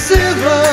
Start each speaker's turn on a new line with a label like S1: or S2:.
S1: silver.